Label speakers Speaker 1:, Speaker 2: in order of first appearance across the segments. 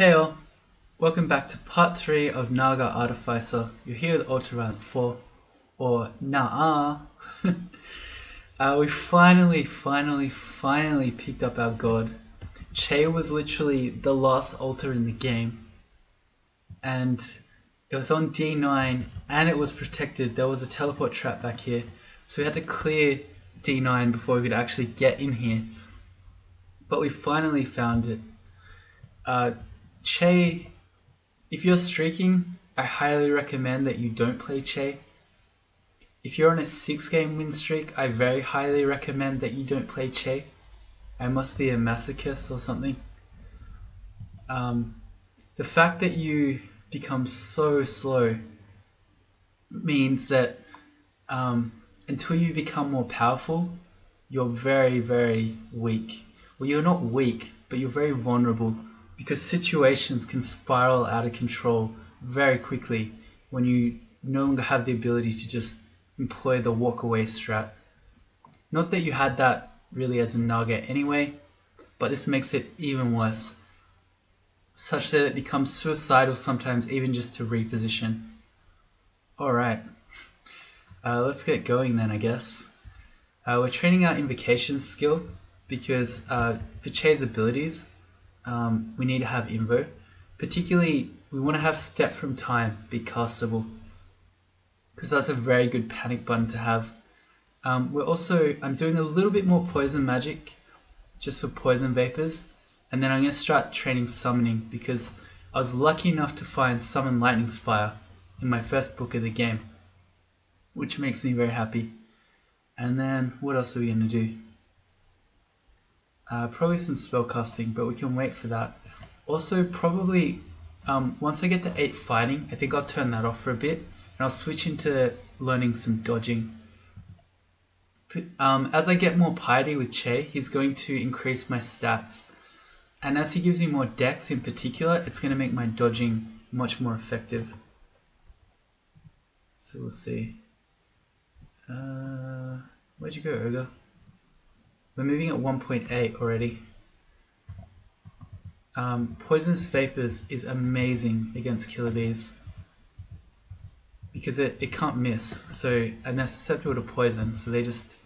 Speaker 1: Hey all, welcome back to part 3 of Naga Artificer. You're here with Ultraran 4, or Naa. uh, we finally, finally, finally picked up our god. Chei was literally the last altar in the game. And it was on D9 and it was protected. There was a teleport trap back here. So we had to clear D9 before we could actually get in here. But we finally found it. Uh, Chei, if you're streaking, I highly recommend that you don't play Chei. If you're on a six game win streak, I very highly recommend that you don't play Chei. I must be a masochist or something. Um, the fact that you become so slow means that um, until you become more powerful, you're very, very weak. Well, you're not weak, but you're very vulnerable because situations can spiral out of control very quickly when you no longer have the ability to just employ the walk away strat. Not that you had that really as a Naga anyway, but this makes it even worse, such that it becomes suicidal sometimes even just to reposition. Alright, uh, let's get going then, I guess. Uh, we're training our invocation skill because uh, for Chei's abilities, um, we need to have invo. Particularly, we want to have step from time be castable because that's a very good panic button to have. Um, we're also, I'm doing a little bit more poison magic just for poison vapors, and then I'm going to start training summoning because I was lucky enough to find Summon Lightning Spire in my first book of the game, which makes me very happy. And then, what else are we going to do? Uh, probably some spellcasting, but we can wait for that. Also, probably um, once I get to 8 fighting, I think I'll turn that off for a bit and I'll switch into learning some dodging. Um, as I get more piety with Chei, he's going to increase my stats. And as he gives me more dex in particular, it's going to make my dodging much more effective. So we'll see. Uh, where'd you go, Ogre? We're moving at 1.8 already. Um, Poisonous Vapors is amazing against killer bees because it, it can't miss. So and they're susceptible to poison, so they just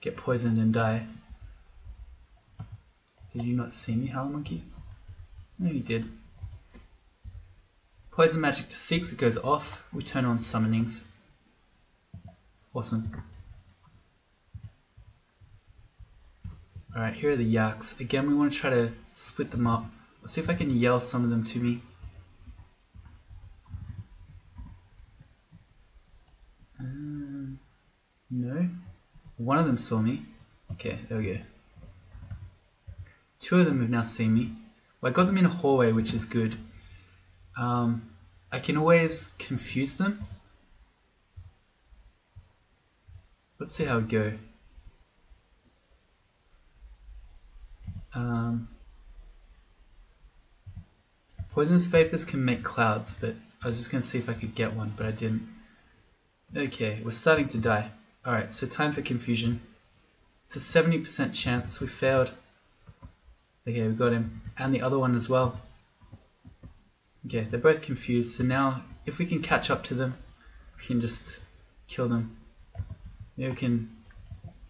Speaker 1: get poisoned and die. Did you not see me, Howl Monkey? No, you did. Poison magic to six, it goes off. We turn on summonings. Awesome. Alright, here are the yaks. Again, we want to try to split them up. Let's see if I can yell some of them to me. Um, no? One of them saw me. Okay, there we go. Two of them have now seen me. Well, I got them in a hallway, which is good. Um, I can always confuse them. Let's see how it go. Um, poisonous vapors can make clouds, but I was just going to see if I could get one, but I didn't. Okay, we're starting to die. Alright, so time for confusion. It's a 70% chance we failed. Okay, we got him. And the other one as well. Okay, they're both confused, so now if we can catch up to them, we can just kill them. Maybe we can...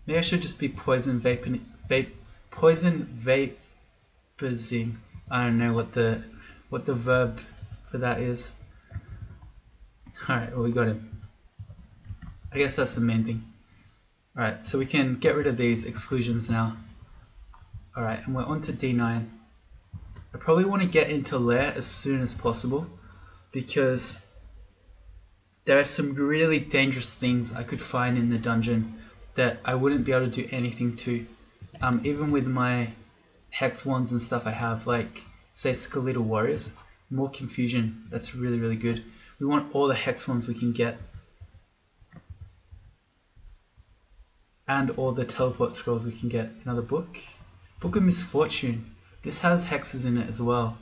Speaker 1: Maybe I should just be poison vape, vape poison vaporizing. I don't know what the what the verb for that is. Alright, well we got him. I guess that's the main thing. Alright, so we can get rid of these exclusions now. Alright, and we're on to D9. I probably want to get into Lair as soon as possible because there are some really dangerous things I could find in the dungeon that I wouldn't be able to do anything to um, even with my hex wands and stuff I have, like say Skeletal Warriors, more confusion. That's really really good. We want all the hex wands we can get, and all the teleport scrolls we can get. Another book, Book of Misfortune. This has hexes in it as well.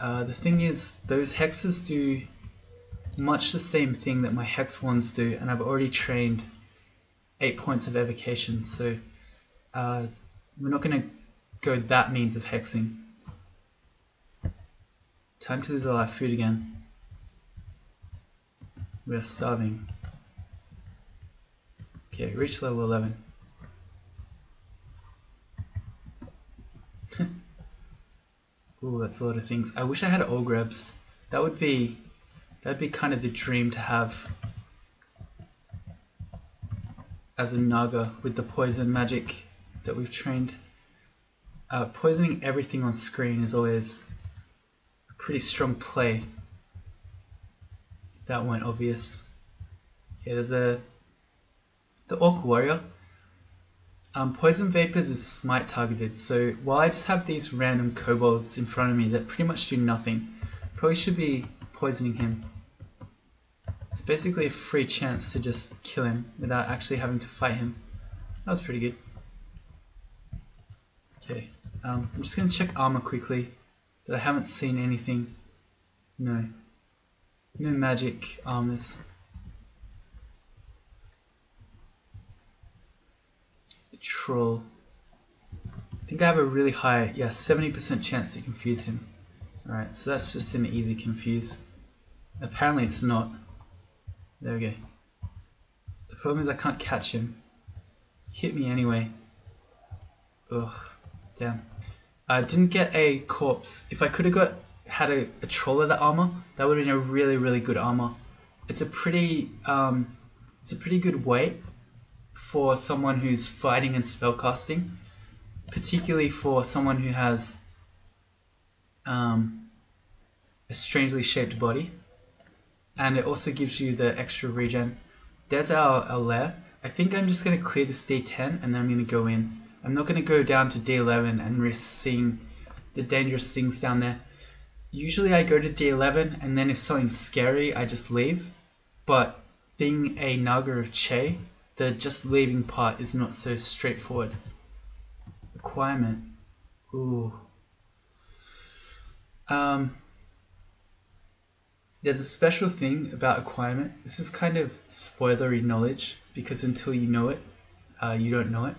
Speaker 1: Uh, the thing is, those hexes do much the same thing that my hex wands do, and I've already trained eight points of evocation, so uh, we're not going to go that means of hexing. Time to lose all our food again. We are starving. Okay, reach level 11. Ooh, that's a lot of things. I wish I had Olgreb's. That would be that'd be kind of the dream to have as a Naga with the poison magic that we've trained. Uh, poisoning everything on screen is always a pretty strong play. That weren't obvious. Yeah, there's a the Orc Warrior. Um, poison Vapors is smite targeted, so while I just have these random kobolds in front of me that pretty much do nothing, probably should be poisoning him. It's basically a free chance to just kill him without actually having to fight him. That was pretty good. Okay, um, I'm just going to check armor quickly, but I haven't seen anything. No. No magic armors. Troll. I think I have a really high, yeah, 70% chance to confuse him. Alright, so that's just an easy confuse. Apparently it's not. There we go. The problem is I can't catch him. Hit me anyway. Ugh, damn. I didn't get a corpse. If I could have got had a, a troll of that armor, that would have been a really, really good armor. It's a pretty um, it's a pretty good weight for someone who's fighting and spellcasting, particularly for someone who has um, a strangely shaped body. And it also gives you the extra regen. There's our, our lair. I think I'm just going to clear this day 10 and then I'm going to go in. I'm not going to go down to day 11 and risk seeing the dangerous things down there. Usually I go to day 11 and then if something's scary, I just leave. But being a Naga of Chei, the just leaving part is not so straightforward. Requirement. Ooh. Um, there's a special thing about acquirement. This is kind of spoilery knowledge because until you know it, uh, you don't know it.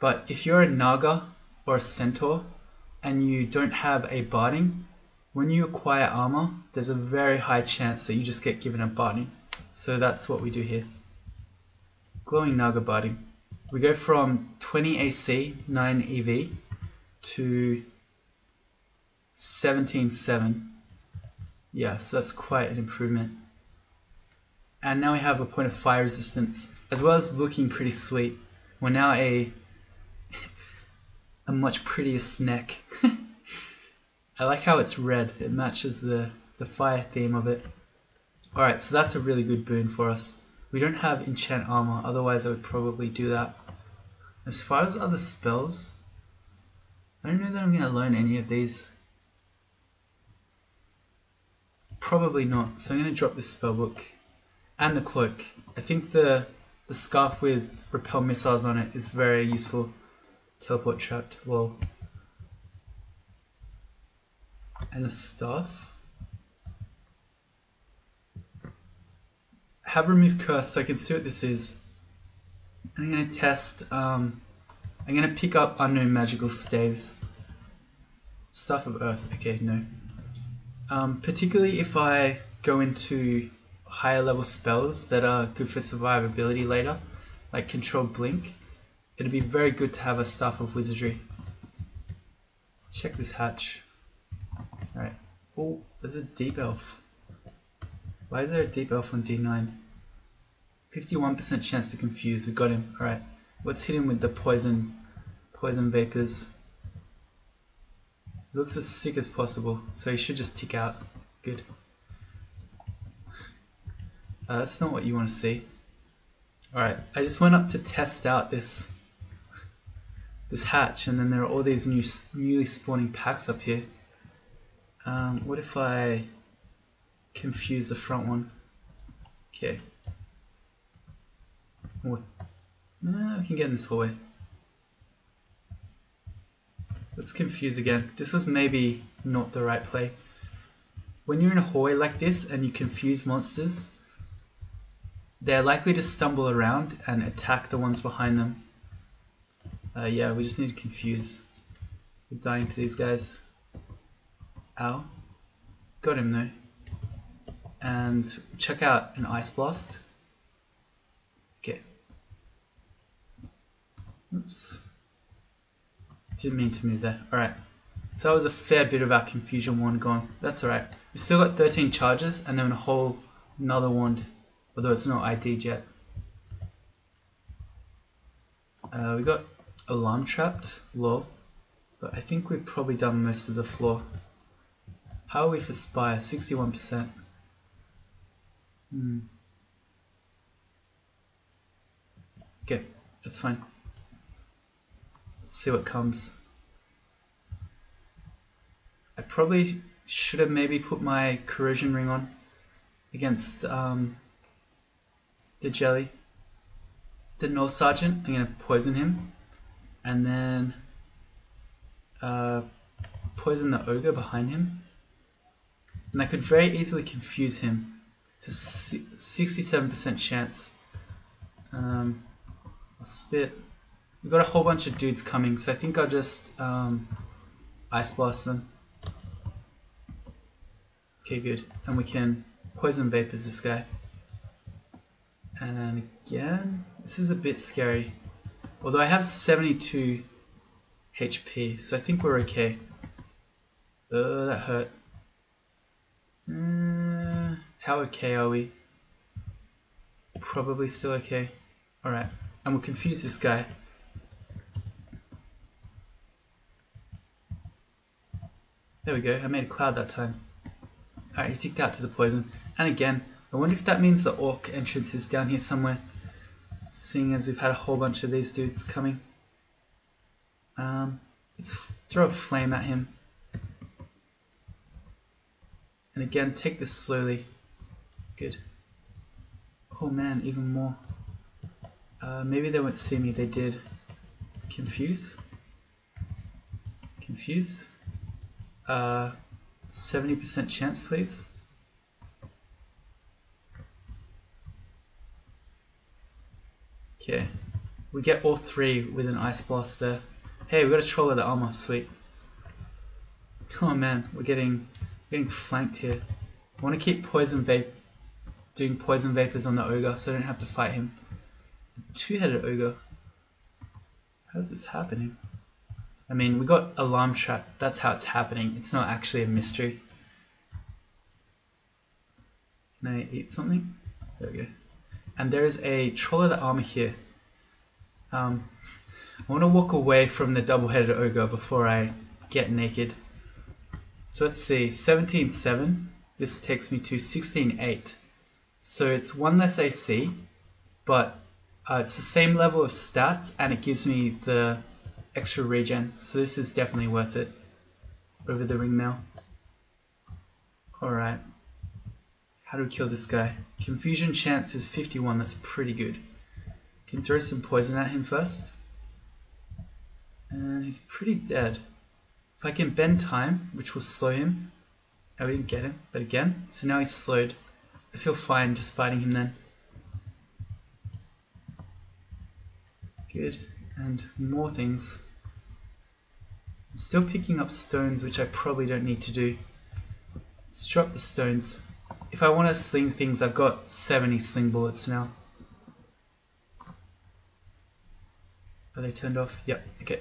Speaker 1: But if you're a Naga or a Centaur and you don't have a barding, when you acquire armor, there's a very high chance that you just get given a barding. So that's what we do here. Glowing Naga Barding. We go from 20 AC, 9 EV to 17.7. Yeah, so that's quite an improvement. And now we have a point of fire resistance, as well as looking pretty sweet. We're now a a much prettier snack. I like how it's red. It matches the, the fire theme of it. Alright, so that's a really good boon for us. We don't have enchant armor, otherwise I would probably do that. As far as other spells, I don't know that I'm going to learn any of these. Probably not, so I'm going to drop this spellbook and the cloak. I think the the scarf with repel missiles on it is very useful. Teleport trapped, well. And the staff. have removed curse so I can see what this is. I'm going to test, um, I'm going to pick up unknown magical staves. Stuff of earth, okay, no. Um, particularly if I go into higher level spells that are good for survivability later, like control blink, it'd be very good to have a staff of wizardry. Check this hatch. Alright. Oh, there's a deep elf. Why is there a deep elf on D9? 51% chance to confuse. We got him. Alright. Let's hit him with the poison poison vapors. Looks as sick as possible, so he should just tick out. Good. Uh, that's not what you want to see. Alright, I just went up to test out this this hatch and then there are all these new newly spawning packs up here. Um, what if I confuse the front one? Okay. What? No, we can get in this hallway. Let's confuse again. This was maybe not the right play. When you're in a hallway like this and you confuse monsters, they're likely to stumble around and attack the ones behind them. Uh, yeah, we just need to confuse. We're dying to these guys. Ow. Got him though. And check out an Ice Blast. Okay. Oops. Didn't mean to move there. Alright. So that was a fair bit of our confusion wand gone. That's alright. We still got 13 charges and then a whole another wand, although it's not ID'd yet. Uh, we got alarm trapped, law, but I think we've probably done most of the floor. How are we for Spire? 61%. Hmm. Okay, that's fine. See what comes. I probably should have maybe put my corrosion ring on against um, the jelly. The North Sergeant, I'm going to poison him. And then uh, poison the ogre behind him. And I could very easily confuse him. It's a 67% chance. Um, I'll spit. We've got a whole bunch of dudes coming, so I think I'll just um, ice blast them. Okay, good. And we can poison vapors this guy. And again, this is a bit scary. Although I have 72 HP, so I think we're okay. Oh, that hurt. Uh, how okay are we? Probably still okay. Alright, and we'll confuse this guy. There we go, I made a cloud that time. Alright, he ticked out to the poison. And again, I wonder if that means the orc entrance is down here somewhere. Seeing as we've had a whole bunch of these dudes coming. Um, let's throw a flame at him. And again, take this slowly. Good. Oh man, even more. Uh, maybe they won't see me, they did. Confuse? Confuse? Uh, 70% chance, please. Okay. We get all three with an ice blast there. Hey, we got a troll of the armor, sweet. Oh man, we're getting getting flanked here. I want to keep poison vape doing poison vapors on the ogre so I don't have to fight him. Two-headed ogre. How's this happening? I mean, we got alarm trap. That's how it's happening. It's not actually a mystery. Can I eat something? There we go. And there's a troll of the armor here. Um, I want to walk away from the double-headed ogre before I get naked. So let's see, 17.7. This takes me to 16.8. So it's one less AC, but uh, it's the same level of stats and it gives me the extra regen. So this is definitely worth it over the ring mail. Alright. How do we kill this guy? Confusion chance is 51, that's pretty good. Can throw some poison at him first. And he's pretty dead. If I can bend time, which will slow him. Oh, we didn't get him, but again. So now he's slowed. I feel fine just fighting him then. Good. And more things. I'm still picking up stones, which I probably don't need to do. Let's drop the stones. If I want to sling things, I've got 70 sling bullets now. Are they turned off? Yep, okay.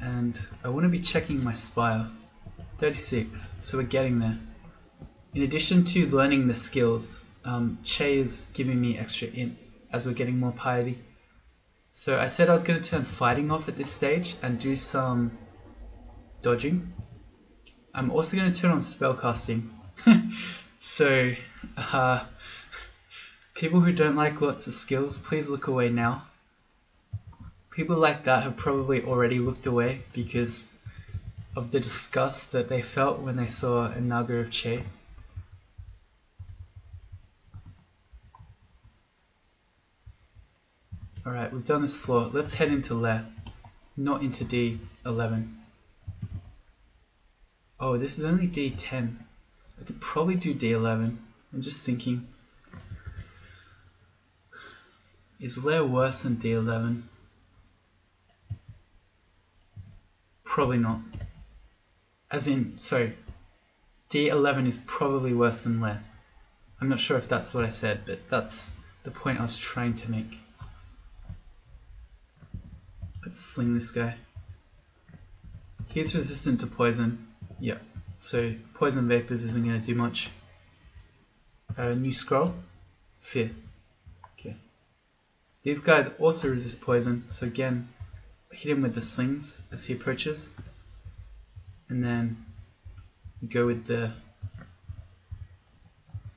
Speaker 1: And I want to be checking my spire. 36, so we're getting there. In addition to learning the skills, um, Chei is giving me extra int as we're getting more piety. So I said I was going to turn fighting off at this stage and do some dodging. I'm also going to turn on spellcasting. so, uh, people who don't like lots of skills, please look away now. People like that have probably already looked away because of the disgust that they felt when they saw a Naga of Chei. Alright, we've done this floor. Let's head into Lair, not into D11. Oh, this is only D10. I could probably do D11. I'm just thinking. Is Lair worse than D11? Probably not. As in, sorry, D11 is probably worse than Lair. I'm not sure if that's what I said, but that's the point I was trying to make. Let's sling this guy. He's resistant to poison. Yep. So poison vapors isn't going to do much. Uh, new scroll. Fear. Okay. These guys also resist poison, so again, hit him with the slings as he approaches. And then go with the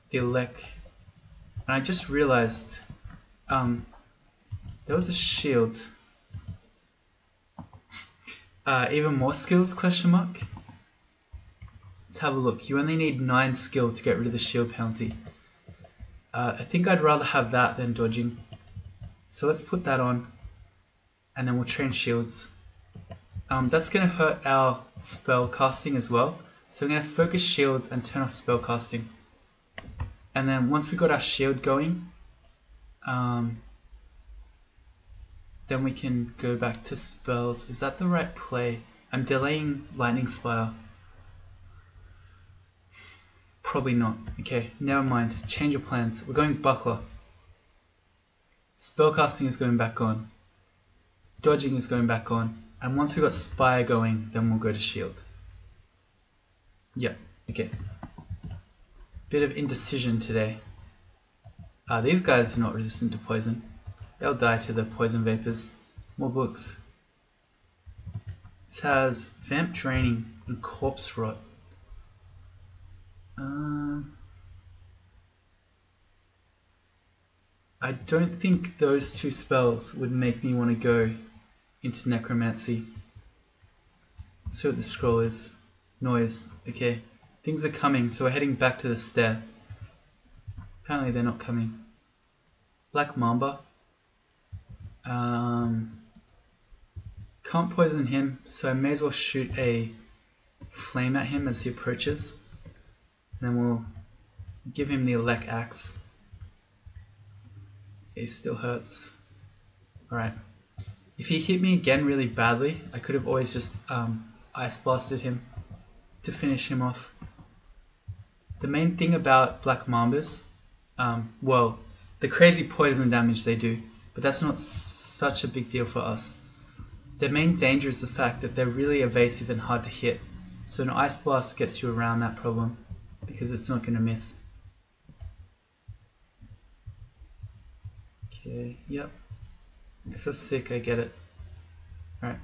Speaker 1: the elec. And I just realized um, there was a shield. Uh, even more skills question mark. Let's have a look. You only need 9 skill to get rid of the shield penalty. Uh, I think I'd rather have that than dodging. So let's put that on. And then we'll train shields. Um, that's going to hurt our spell casting as well. So we're going to focus shields and turn off spell casting. And then once we got our shield going, um, then we can go back to spells. Is that the right play? I'm delaying Lightning Spire. Probably not. Okay, never mind. Change of plans. We're going Buckler. Spellcasting is going back on. Dodging is going back on. And once we've got Spire going, then we'll go to Shield. Yep, okay. Bit of indecision today. Uh, these guys are not resistant to poison. They'll die to the poison vapors. More books. This has Vamp Draining and Corpse Rot. Um, I don't think those two spells would make me want to go into Necromancy. Let's see what the scroll is. Noise. Okay. Things are coming, so we're heading back to the stair. Apparently they're not coming. Black Mamba. Um, can't poison him, so I may as well shoot a flame at him as he approaches. Then we'll give him the elec axe. He still hurts. Alright. If he hit me again really badly, I could have always just um, ice blasted him to finish him off. The main thing about Black Mambas, um, well, the crazy poison damage they do, but that's not such a big deal for us. Their main danger is the fact that they're really evasive and hard to hit, so an Ice Blast gets you around that problem because it's not going to miss. Okay, yep. I feel sick, I get it. Alright.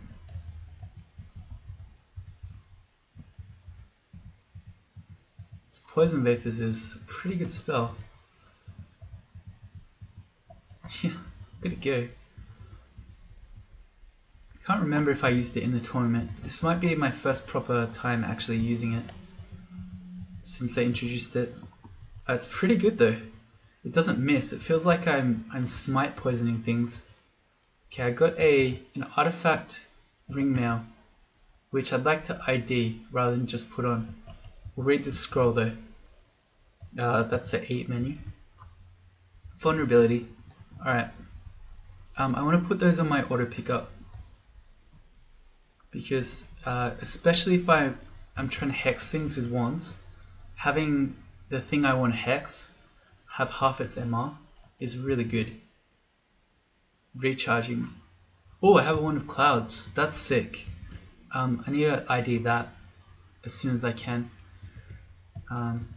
Speaker 1: This Poison Vapors is a pretty good spell. Yeah, good to go. I can't remember if I used it in the tournament. This might be my first proper time actually using it since they introduced it. Uh, it's pretty good though. It doesn't miss. It feels like I'm I'm smite poisoning things. Okay, I got a an artifact ring mail, which I'd like to ID rather than just put on. We'll read the scroll though. Uh, that's the eight menu. Vulnerability. Alright. Um, I want to put those on my auto pickup because uh, especially if I I'm trying to hex things with wands, having the thing I want to hex have half its MR is really good. Recharging. Oh, I have a wand of clouds. That's sick. Um, I need to ID that as soon as I can. Um,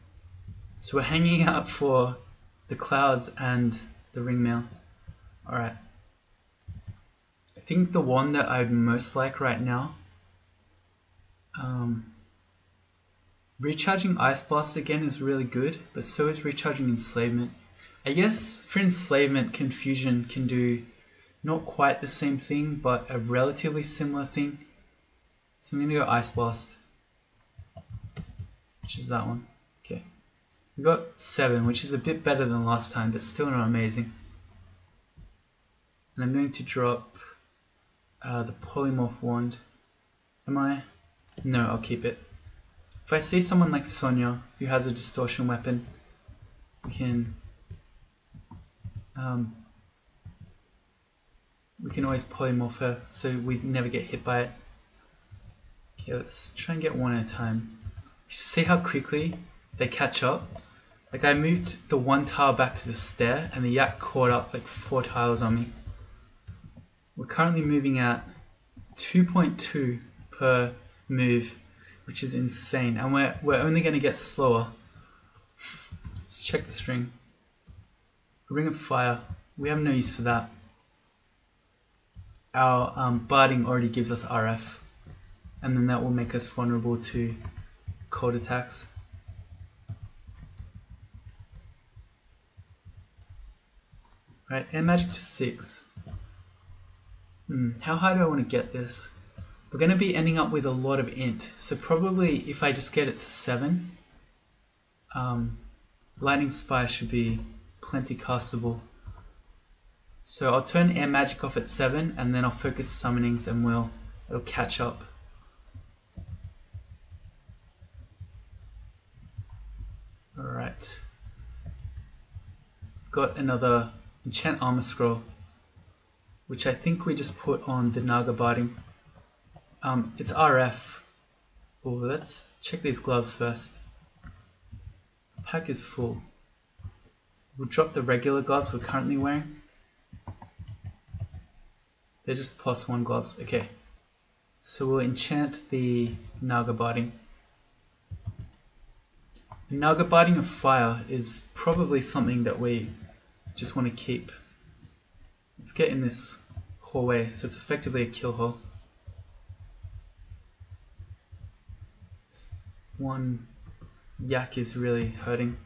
Speaker 1: so we're hanging out for the clouds and the ring mail. Alright. Think the one that I'd most like right now um, Recharging Ice Blast again is really good, but so is recharging Enslavement. I guess for Enslavement, Confusion can do not quite the same thing, but a relatively similar thing. So I'm going to go Ice Blast, which is that one. Okay. We got 7, which is a bit better than last time, but still not amazing. And I'm going to drop uh, the Polymorph Wand. Am I? No, I'll keep it. If I see someone like Sonya who has a distortion weapon, we can um, we can always polymorph her so we never get hit by it. Okay, let's try and get one at a time. See how quickly they catch up? Like I moved the one tile back to the stair and the yak caught up like four tiles on me. We're currently moving at 2.2 per move, which is insane. And we're, we're only going to get slower. Let's check the string. Ring of Fire. We have no use for that. Our um, already gives us RF. And then that will make us vulnerable to cold attacks. Right, and magic to 6. Hmm, how high do I want to get this? We're going to be ending up with a lot of int, so probably if I just get it to 7, um, Lightning Spire should be plenty castable. So I'll turn air magic off at 7 and then I'll focus summonings and we'll it'll catch up. Alright. Got another enchant armor scroll which I think we just put on the Naga. Um, it's RF. Oh, let's check these gloves first. Pack is full. We'll drop the regular gloves we're currently wearing. They're just plus one gloves. Okay. So we'll enchant the Naga barding. Naga barding of fire is probably something that we just want to keep Let's get in this hallway, so it's effectively a kill hole. This one yak is really hurting.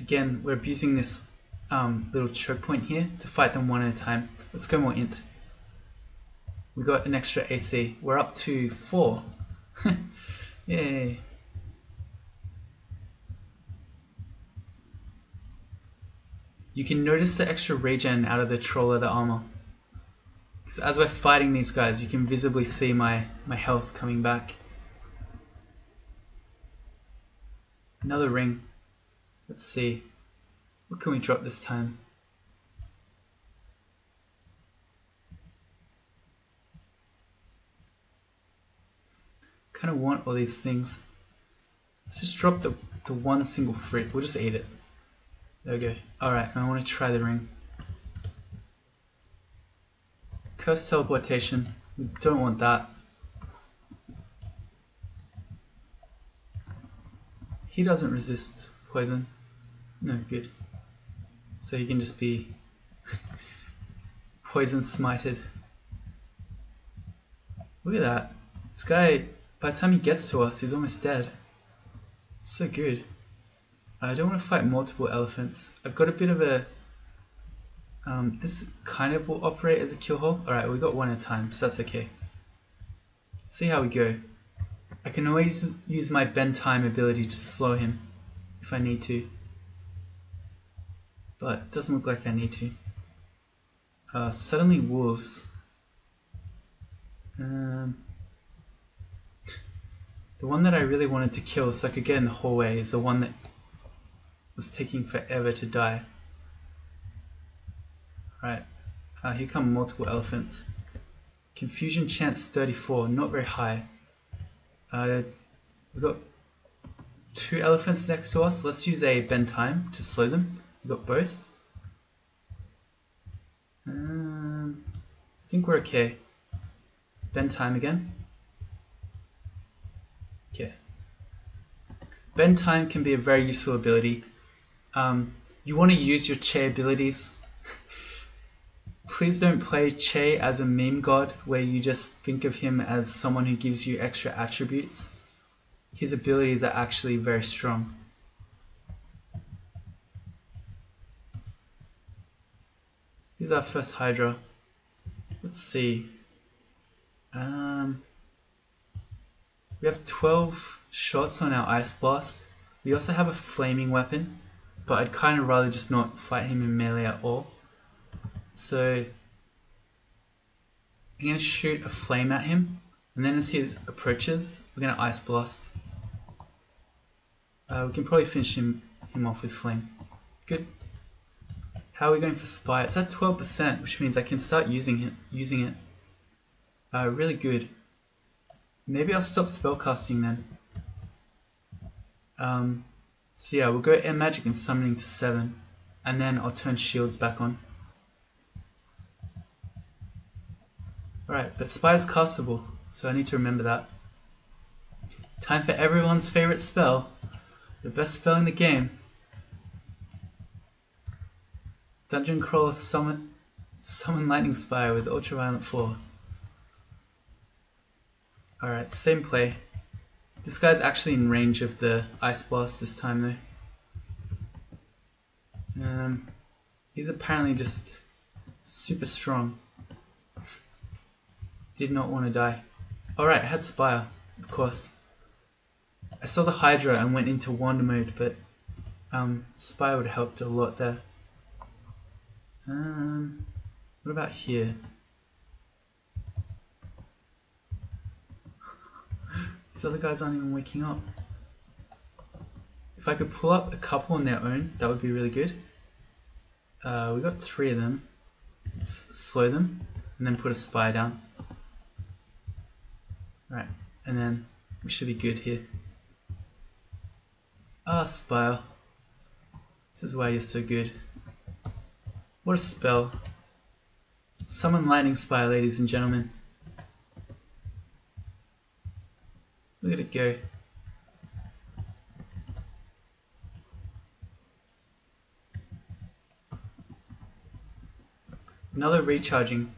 Speaker 1: Again, we're abusing this um, little choke point here to fight them one at a time. Let's go more int. We got an extra AC. We're up to four. Yay. You can notice the extra regen out of the troll leather armor. Because as we're fighting these guys, you can visibly see my, my health coming back. Another ring. Let's see. What can we drop this time? Kind of want all these things. Let's just drop the, the one single fruit. We'll just eat it. There we go. Alright, I want to try the ring. Curse teleportation. We don't want that. He doesn't resist poison. No, good. So he can just be poison smited. Look at that. This guy by the time he gets to us, he's almost dead. It's so good. I don't want to fight multiple elephants. I've got a bit of a... Um, this kind of will operate as a kill hole. Alright, we got one at a time, so that's okay. Let's see how we go. I can always use my bend time ability to slow him if I need to. But it doesn't look like I need to. Uh, suddenly wolves. Um, the one that I really wanted to kill so I could get in the hallway is the one that was taking forever to die. Right, uh, here come multiple elephants. Confusion chance 34, not very high. Uh, we've got two elephants next to us. Let's use a bend time to slow them. We've got both. Um, I think we're okay. Bend time again. Bend time can be a very useful ability. Um, you want to use your Chei abilities. Please don't play Chei as a meme god where you just think of him as someone who gives you extra attributes. His abilities are actually very strong. Here's our first Hydra. Let's see. Um, we have 12 shots on our Ice Blast. We also have a flaming weapon, but I'd kind of rather just not fight him in melee at all. So I'm going to shoot a flame at him, and then as he approaches, we're going to Ice Blast. Uh, we can probably finish him, him off with flame. Good. How are we going for Spire? It's at 12%, which means I can start using it. Using it. Uh, really good. Maybe I'll stop spellcasting then. Um, so yeah, we'll go air magic and summoning to 7. And then I'll turn shields back on. Alright, but Spire is castable, so I need to remember that. Time for everyone's favorite spell. The best spell in the game. Dungeon Crawler Summon, summon Lightning Spire with Ultraviolent 4. Alright, same play. This guy's actually in range of the Ice Blast this time though. Um, he's apparently just super strong. Did not want to die. Alright, had Spire, of course. I saw the Hydra and went into Wand mode, but um, Spire would have helped a lot there. Um, what about here? These other guys aren't even waking up. If I could pull up a couple on their own, that would be really good. Uh, we got three of them. Let's slow them and then put a Spire down. Right, and then we should be good here. Ah, Spire. This is why you're so good. What a spell. Summon Lightning Spire, ladies and gentlemen. At it go. Another recharging.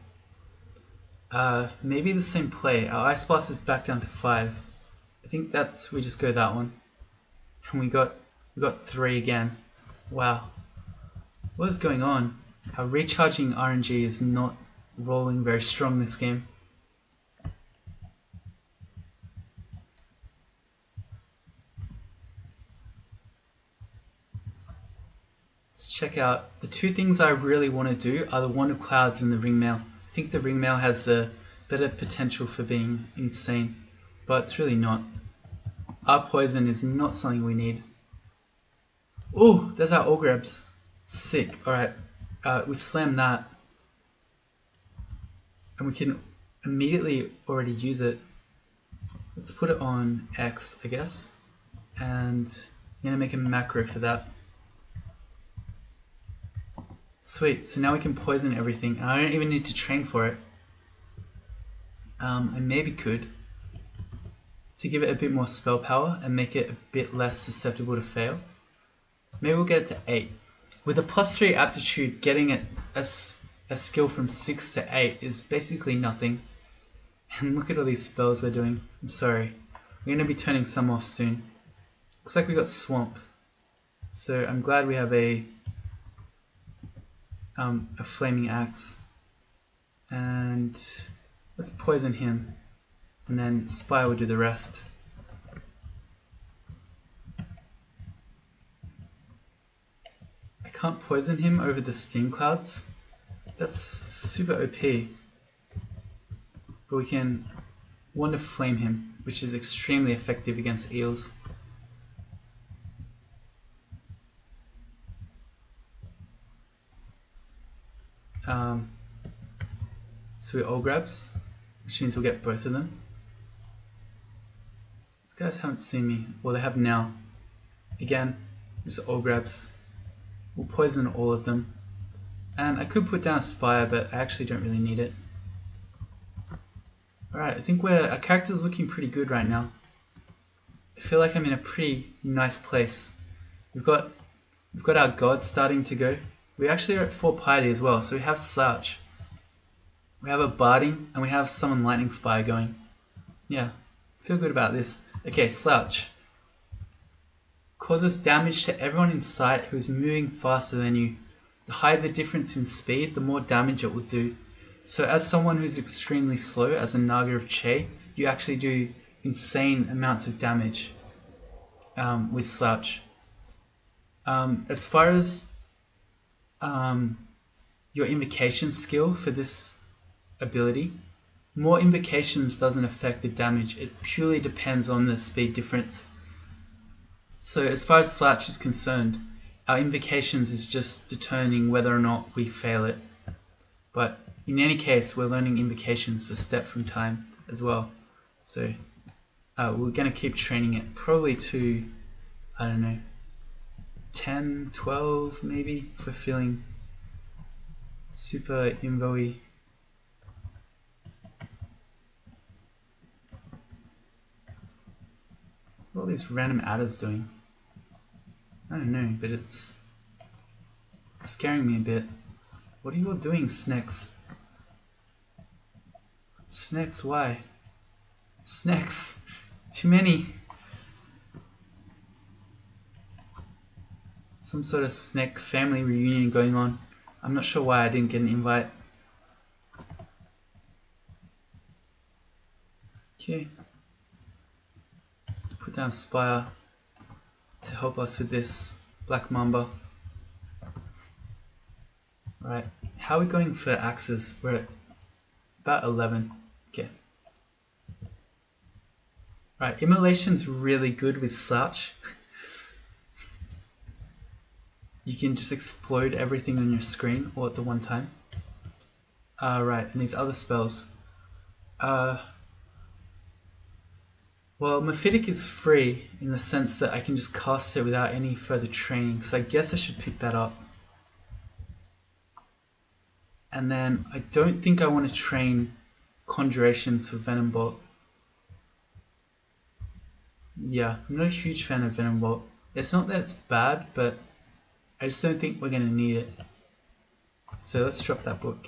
Speaker 1: Uh, maybe the same play. Our Ice Blast is back down to 5. I think that's, we just go that one. And we got, we got 3 again. Wow. What is going on? Our recharging RNG is not rolling very strong this game. Let's check out the two things I really want to do are the Wand of Clouds and the Ringmail. I think the Ringmail has a better potential for being insane, but it's really not. Our poison is not something we need. Oh, there's our Olgreb's. Sick. Alright, uh, we slam that and we can immediately already use it. Let's put it on X, I guess, and I'm gonna make a macro for that. Sweet, so now we can poison everything, I don't even need to train for it. Um, I maybe could, to give it a bit more spell power and make it a bit less susceptible to fail. Maybe we'll get it to 8. With a plus 3 aptitude, getting it a, a skill from 6 to 8 is basically nothing. And look at all these spells we're doing. I'm sorry. We're going to be turning some off soon. Looks like we got Swamp. So I'm glad we have a um, a Flaming Axe. And let's poison him. And then Spire will do the rest. I can't poison him over the steam clouds. That's super OP. But we can Wand of Flame him, which is extremely effective against eels. Um, so we Olgreb's, which means we'll get both of them. These guys haven't seen me. Well, they have now. Again, just Olgreb's. We'll poison all of them. And I could put down a Spire, but I actually don't really need it. Alright, I think we're, our character's looking pretty good right now. I feel like I'm in a pretty nice place. We've got we've got our god starting to go. We actually are at 4 piety as well, so we have Slouch. We have a Barding, and we have Summon Lightning Spire going. Yeah, feel good about this. Okay, Slouch causes damage to everyone in sight who is moving faster than you. The higher the difference in speed, the more damage it will do. So as someone who's extremely slow, as a Naga of Chei, you actually do insane amounts of damage um, with Slouch. Um, as far as um, your invocation skill for this ability, more invocations doesn't affect the damage. It purely depends on the speed difference. So as far as Slouch is concerned, our invocations is just determining whether or not we fail it. But in any case, we're learning invocations for step from time as well. So uh, we're going to keep training it probably to, I don't know, 10, 12 maybe if we're feeling super invo What are these random adders doing? I don't know, but it's scaring me a bit. What are you all doing, snacks? Snacks, why? Snacks. Too many. Some sort of snack family reunion going on. I'm not sure why I didn't get an invite. Okay. Put down spire to help us with this Black Mamba. Right, how are we going for axes? We're at about 11. Okay. Right, immolation's really good with such. you can just explode everything on your screen all at the one time. Uh, right, and these other spells. Uh, well, Mephitic is free in the sense that I can just cast it without any further training, so I guess I should pick that up. And then I don't think I want to train Conjurations for Venom Bolt. Yeah, I'm not a huge fan of Venom Bolt. It's not that it's bad, but I just don't think we're going to need it. So let's drop that book.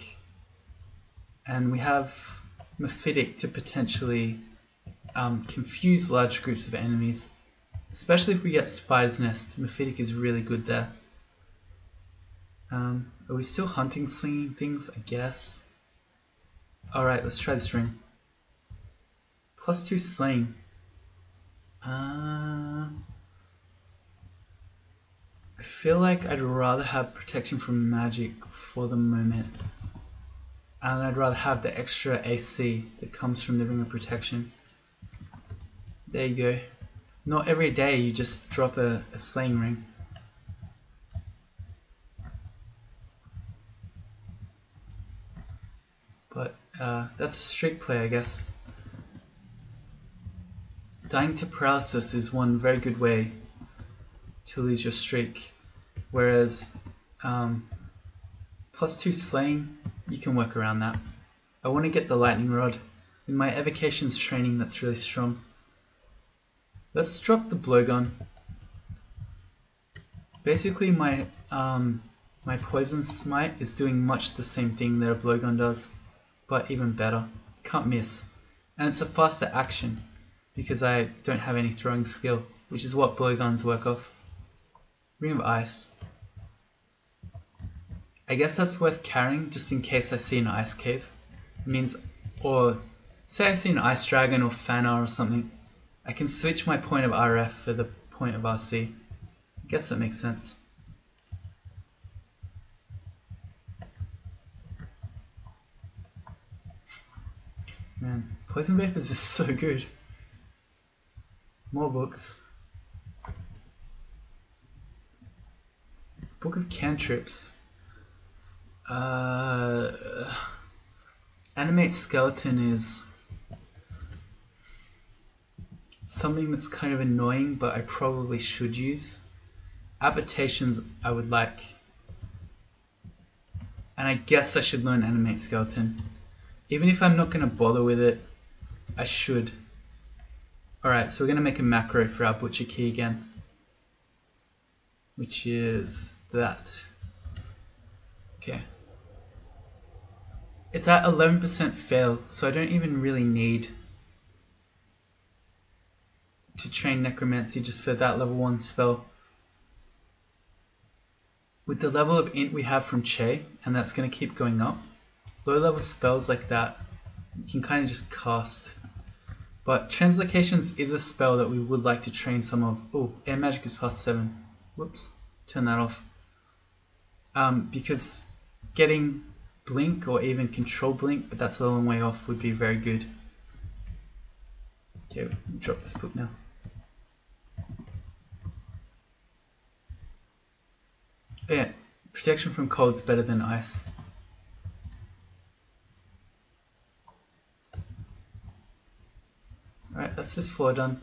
Speaker 1: And we have Mephitic to potentially um, confuse large groups of enemies. Especially if we get Spider's Nest, Mephitic is really good there. Um, are we still hunting slinging things? I guess. Alright, let's try this ring. Plus two slaying. Uh, I feel like I'd rather have protection from magic for the moment. And I'd rather have the extra AC that comes from the ring of protection. There you go. Not every day you just drop a, a slaying ring. But uh, that's a streak play, I guess. Dying to paralysis is one very good way to lose your streak, whereas um, plus two slaying, you can work around that. I want to get the lightning rod. In my evocations training, that's really strong. Let's drop the blowgun. Basically, my um, my poison smite is doing much the same thing that a blowgun does but even better. Can't miss. And it's a faster action because I don't have any throwing skill, which is what blowguns work off. Ring of Ice. I guess that's worth carrying just in case I see an ice cave. It means, or say I see an ice dragon or Fannar or something, I can switch my point of RF for the point of RC. I guess that makes sense. Man, Poison Vapors is so good. More books. Book of Cantrips. Uh, animate Skeleton is something that's kind of annoying, but I probably should use. Adaptations I would like. And I guess I should learn Animate Skeleton. Even if I'm not going to bother with it, I should. Alright, so we're going to make a macro for our butcher key again. Which is that. Okay. It's at 11% fail, so I don't even really need to train necromancy just for that level 1 spell. With the level of int we have from Chei, and that's going to keep going up, low level spells like that you can kind of just cast. But Translocations is a spell that we would like to train some of. Oh, air magic is past 7. Whoops, turn that off. Um, because getting blink or even control blink, but that's a long way off, would be very good. Okay, drop this book now. Yeah, protection from cold's better than ice. Alright, that's this floor done.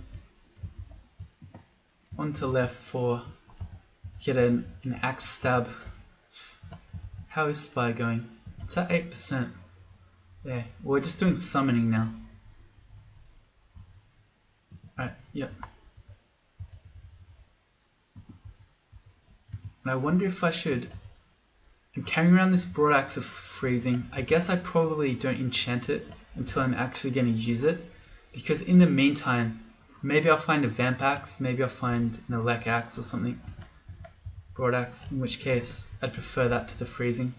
Speaker 1: On to left for get an, an axe stab. How is Spire going? It's at 8%. Yeah, we're just doing summoning now. Alright, yep. And I wonder if I should... I'm carrying around this Broadaxe of Freezing. I guess I probably don't enchant it until I'm actually going to use it. Because in the meantime, maybe I'll find a Vamp Axe, maybe I'll find an Elec Axe or something. Broadaxe, in which case I'd prefer that to the Freezing.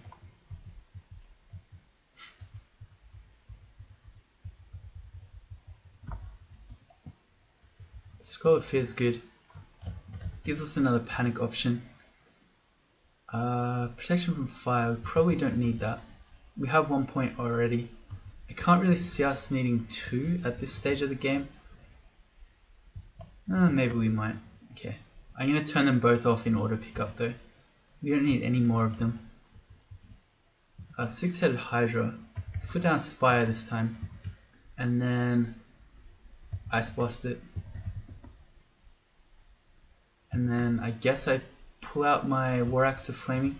Speaker 1: Scroll Fear is good. Gives us another panic option. Uh, protection from fire, we probably don't need that. We have one point already. I can't really see us needing two at this stage of the game. Uh, maybe we might. I'm going to turn them both off in order pickup though. We don't need any more of them. Uh, Six-headed Hydra. Let's put down a Spire this time. And then Ice Blast it. And then I guess I pull out my War Axe of Flaming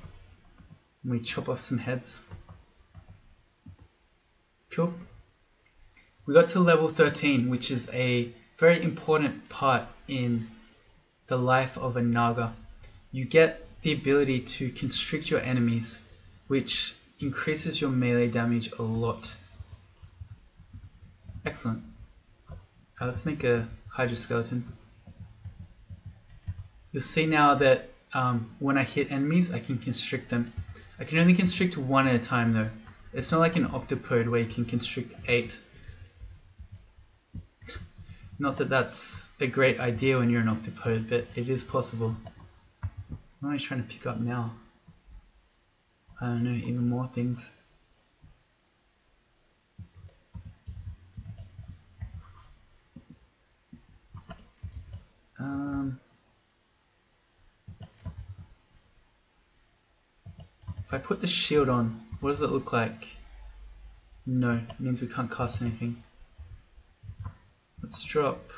Speaker 1: and we chop off some heads. Cool. We got to level 13, which is a very important part in the life of a Naga. You get the ability to constrict your enemies, which increases your melee damage a lot. Excellent. Uh, let's make a Hydra Skeleton. You'll see now that um, when I hit enemies, I can constrict them. I can only constrict one at a time though. It's not like an octopode where you can constrict eight. Not that that's a great idea when you're an octopode, but it is possible. What am I trying to pick up now? I don't know, even more things. Um, If I put the shield on, what does it look like? No, it means we can't cast anything. Let's drop.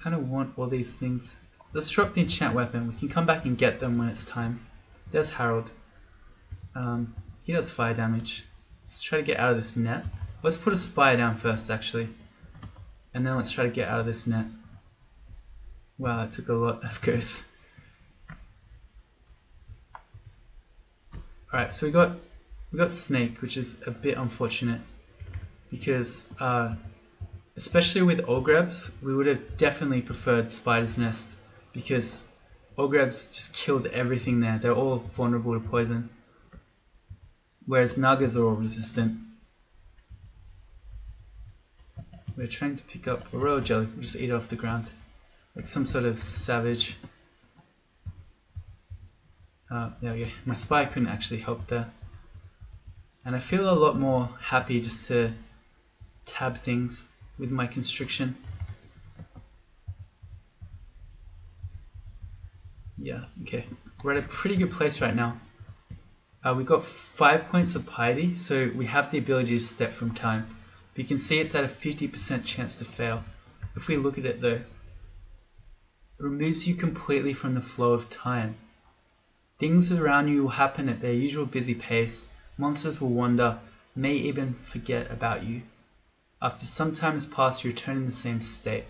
Speaker 1: kind of want all these things. Let's drop the enchant weapon. We can come back and get them when it's time. There's Harold. Um, he does fire damage. Let's try to get out of this net. Let's put a spire down first, actually. And then let's try to get out of this net. Wow, that took a lot of goes. Alright, so we got we got Snake, which is a bit unfortunate because uh, especially with Olgreb's, we would have definitely preferred Spider's Nest because Olgreb's just kills everything there. They're all vulnerable to poison. Whereas Nagas are all resistant. We're trying to pick up a royal jelly, we'll just eat it off the ground. Like some sort of savage. Uh, yeah, my spire couldn't actually help there. And I feel a lot more happy just to tab things with my constriction. Yeah, okay. We're at a pretty good place right now. Uh, we've got five points of piety, so we have the ability to step from time. But you can see it's at a 50% chance to fail. If we look at it though, it removes you completely from the flow of time. Things around you will happen at their usual busy pace, monsters will wander, may even forget about you. After some time has passed, you return in the same state.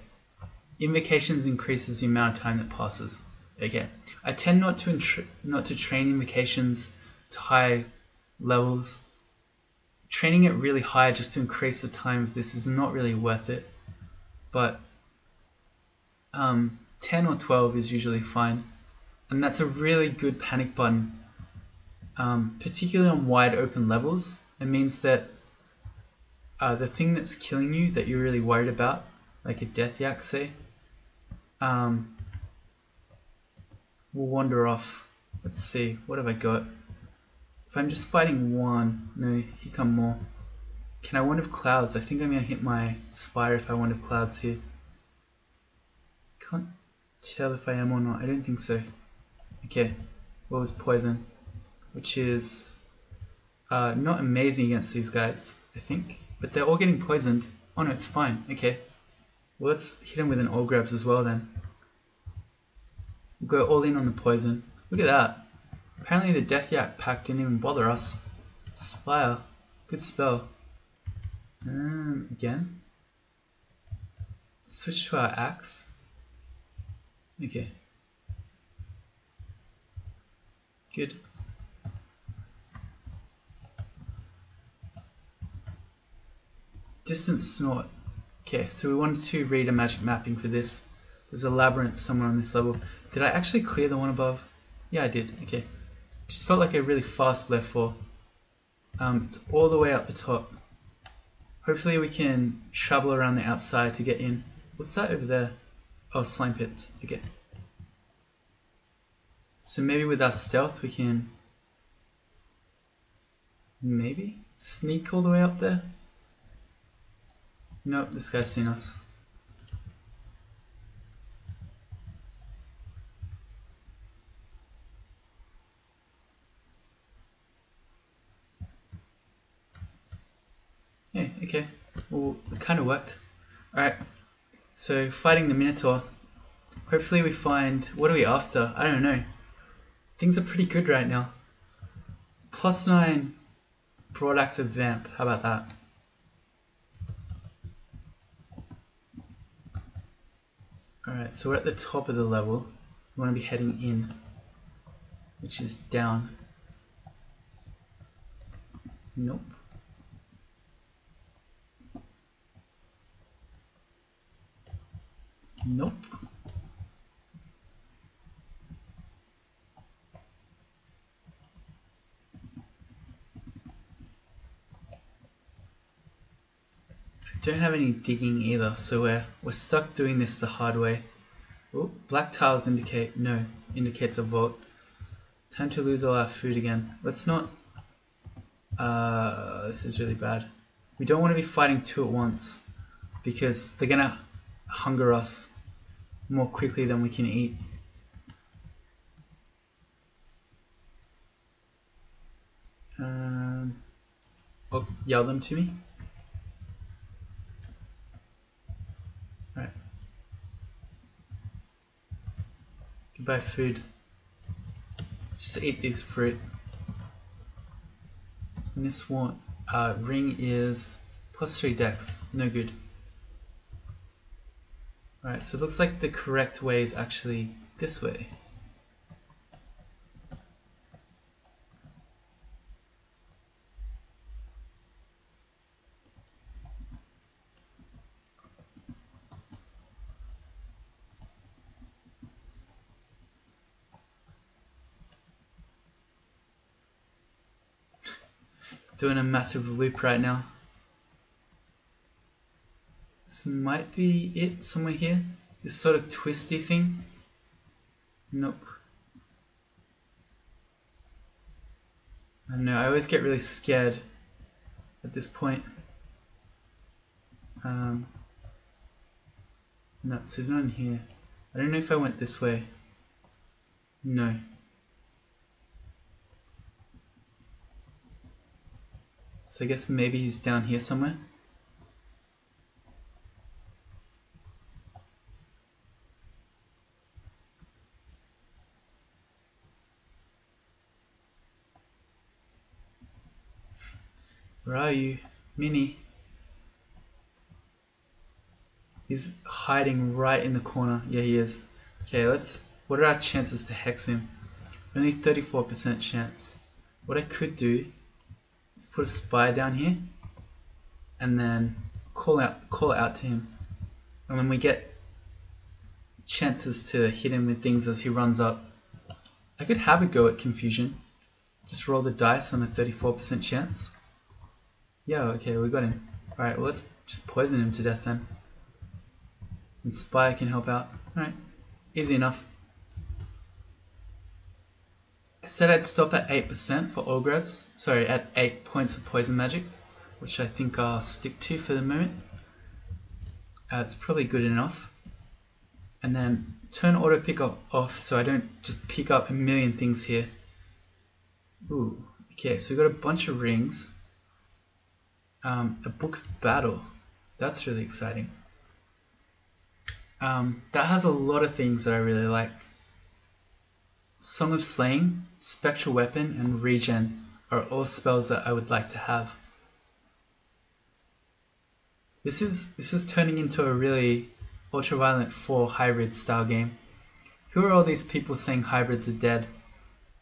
Speaker 1: Invocations increases the amount of time that passes. Okay, I tend not to not to train invocations to high levels. Training it really high just to increase the time of this is not really worth it. But um, 10 or 12 is usually fine and that's a really good panic button, um, particularly on wide open levels. It means that uh, the thing that's killing you that you're really worried about, like a death yak, say, um, will wander off. Let's see, what have I got? If I'm just fighting one, no, here come more. Can I Wand of Clouds? I think I'm gonna hit my spire if I Wand of Clouds here. Can't tell if I am or not. I don't think so. Okay, what was poison? Which is uh, not amazing against these guys, I think. But they're all getting poisoned. Oh no, it's fine. Okay. Well, let's hit him with an Olgreb's as well then. We'll go all in on the poison. Look at that. Apparently the Death Yak pack didn't even bother us. Spire. Good spell. Um, again. Switch to our axe. Okay. Good. Distance snort. Okay, so we wanted to read a magic mapping for this. There's a labyrinth somewhere on this level. Did I actually clear the one above? Yeah, I did. Okay. Just felt like a really fast Lair 4. Um, it's all the way up the top. Hopefully we can travel around the outside to get in. What's that over there? Oh, slime pits. Okay. So maybe with our stealth we can... Maybe? Sneak all the way up there? Nope, this guy's seen us. Yeah, okay. Well, it kind of worked. Alright, so fighting the Minotaur. Hopefully we find... What are we after? I don't know. Things are pretty good right now. Plus 9 Broadaxe of Vamp. How about that? Alright, so we're at the top of the level. We want to be heading in, which is down. Nope. Nope. Don't have any digging either, so we're, we're stuck doing this the hard way. Oh, black tiles indicate, no, indicates a vault. Time to lose all our food again. Let's not, uh, this is really bad. We don't want to be fighting two at once, because they're gonna hunger us more quickly than we can eat. Um, oh, yell them to me. Buy food. Let's just eat this fruit. And this one uh, ring is plus three dex. No good. Alright, so it looks like the correct way is actually this way. Doing a massive loop right now. This might be it somewhere here. This sort of twisty thing. Nope. I don't know, I always get really scared at this point. Um, no, so he's not in here. I don't know if I went this way. No. So I guess maybe he's down here somewhere. Where are you? Mini. He's hiding right in the corner. Yeah, he is. Okay, let's... What are our chances to hex him? Only 34% chance. What I could do Let's put a spire down here and then call out call out to him. And when we get chances to hit him with things as he runs up, I could have a go at confusion. Just roll the dice on a 34% chance. Yeah, okay, we got him. Alright, well let's just poison him to death then. And Spire can help out. Alright, easy enough. I said I'd stop at 8% for Olgreb's, sorry, at 8 points of Poison Magic, which I think I'll stick to for the moment. Uh, it's probably good enough. And then turn auto pick up off so I don't just pick up a million things here. Ooh, okay, so we got a bunch of rings. Um, a book of battle. That's really exciting. Um, that has a lot of things that I really like. Song of Slaying, Spectral Weapon, and Regen are all spells that I would like to have. This is this is turning into a really ultraviolent 4 hybrid style game. Who are all these people saying hybrids are dead?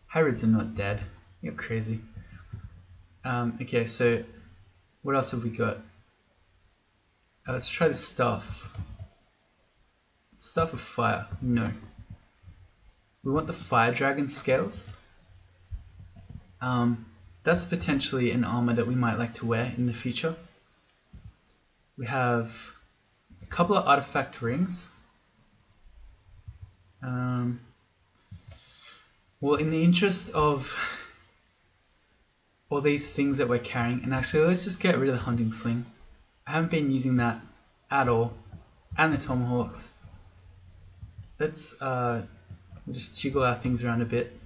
Speaker 1: Hybrids are not dead. You're crazy. Um, okay, so what else have we got? Uh, let's try the stuff. Stuff of fire. No. We want the fire dragon scales. Um, that's potentially an armor that we might like to wear in the future. We have a couple of artifact rings. Um, well, in the interest of all these things that we're carrying, and actually let's just get rid of the hunting sling. I haven't been using that at all, and the tomahawks. Let's uh, just jiggle our things around a bit.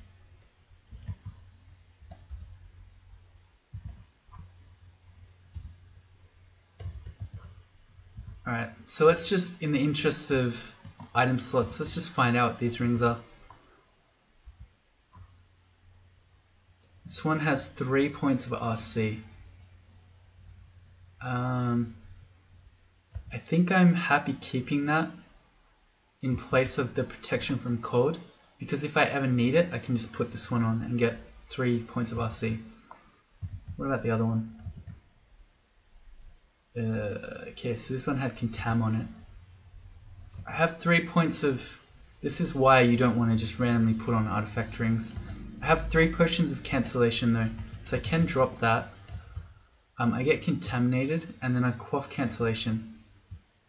Speaker 1: Alright, so let's just, in the interest of item slots, let's just find out what these rings are. This one has three points of RC. Um, I think I'm happy keeping that in place of the protection from cold because if I ever need it, I can just put this one on and get three points of RC. What about the other one? Uh, okay, so this one had Contam on it. I have three points of... This is why you don't want to just randomly put on artifact rings. I have three potions of cancellation though, so I can drop that. Um, I get contaminated and then I quaff cancellation.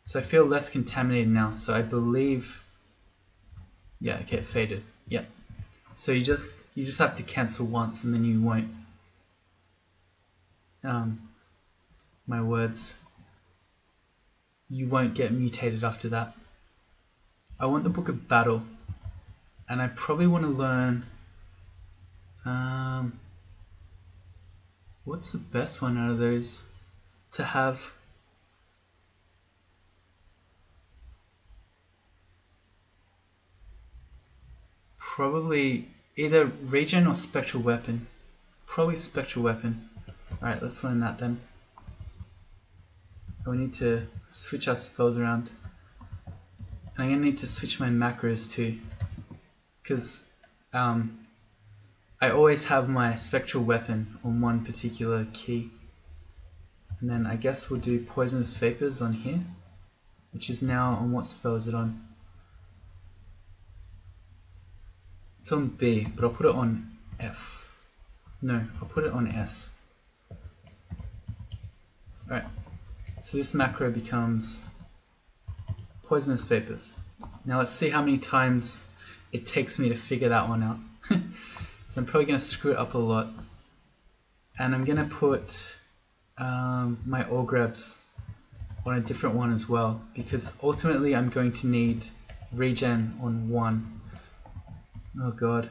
Speaker 1: So I feel less contaminated now. So I believe, yeah, okay, faded. Yep. So you just you just have to cancel once and then you won't. Um, my words. You won't get mutated after that. I want the Book of Battle, and I probably want to learn. Um, what's the best one out of those to have? Probably either regen or spectral weapon. Probably spectral weapon. Alright, let's learn that then. We need to switch our spells around. And I'm gonna need to switch my macros too. Because um, I always have my spectral weapon on one particular key. And then I guess we'll do poisonous vapors on here. Which is now on what spell is it on? It's on B, but I'll put it on F. No, I'll put it on S. Alright, so this macro becomes poisonous vapors. Now let's see how many times it takes me to figure that one out. so I'm probably going to screw it up a lot. And I'm going to put um, my Olgreb's on a different one as well because ultimately I'm going to need regen on one Oh god.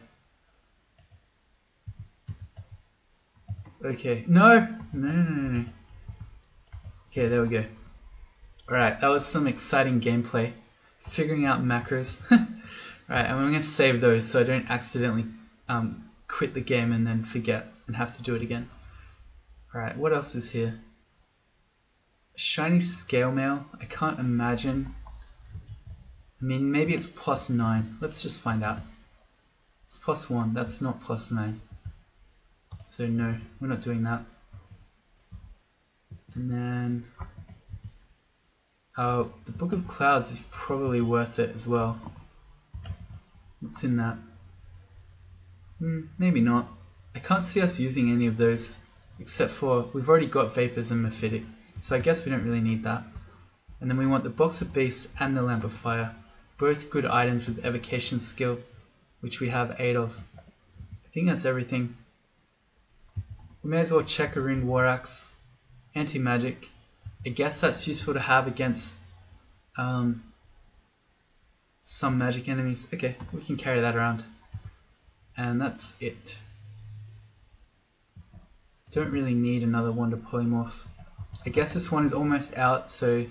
Speaker 1: Okay. No! No, no, no, no. Okay, there we go. Alright, that was some exciting gameplay. Figuring out macros. Alright, I'm going to save those so I don't accidentally um, quit the game and then forget and have to do it again. Alright, what else is here? Shiny scale mail. I can't imagine. I mean, maybe it's plus 9. Let's just find out. It's plus 1, that's not plus 9. So no, we're not doing that. And then oh, the Book of Clouds is probably worth it as well. What's in that? Hmm, maybe not. I can't see us using any of those, except for we've already got Vapors and Mephitic, so I guess we don't really need that. And then we want the Box of Beasts and the Lamp of Fire, both good items with Evocation skill which we have 8 of. I think that's everything. We may as well check a rune war axe, anti-magic. I guess that's useful to have against um, some magic enemies. Okay, we can carry that around. And that's it. Don't really need another Wand of Polymorph. I guess this one is almost out, so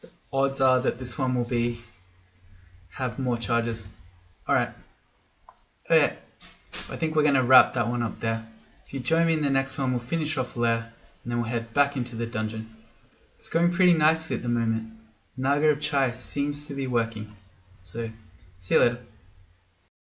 Speaker 1: the odds are that this one will be have more charges. Alright. Okay. I think we're going to wrap that one up there. If you join me in the next one, we'll finish off Lair, and then we'll head back into the dungeon. It's going pretty nicely at the moment. Naga of Chei seems to be working. So, see you later.